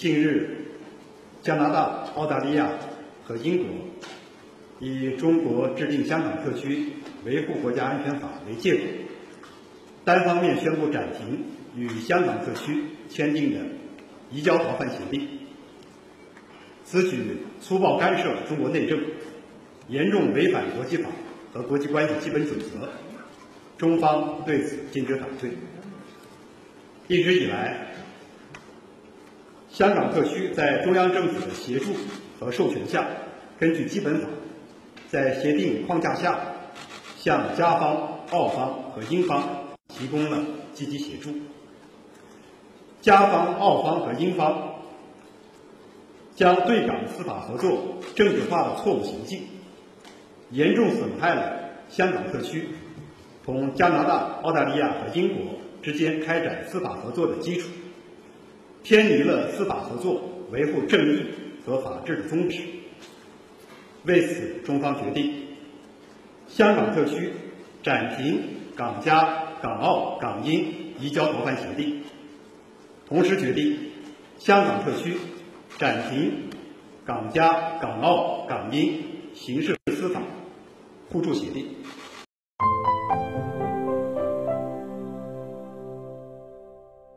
近日，加拿大、澳大利亚和英国以中国制定《香港特区维护国家安全法》为借口，单方面宣布暂停与香港特区签订的移交逃犯协定。此举粗暴干涉中国内政，严重违反国际法和国际关系基本准则，中方对此坚决反对。一直以来，香港特区在中央政府的协助和授权下，根据基本法，在协定框架下，向加方、澳方和英方提供了积极协助。加方、澳方和英方将对港司法合作政治化的错误行径，严重损害了香港特区同加拿大、澳大利亚和英国之间开展司法合作的基础。偏离了司法合作维护正义和法治的宗旨。为此，中方决定，香港特区暂停港加、港澳、港英移交逃犯协定，同时决定，香港特区暂停港加、港澳、港英刑事司法互助协定。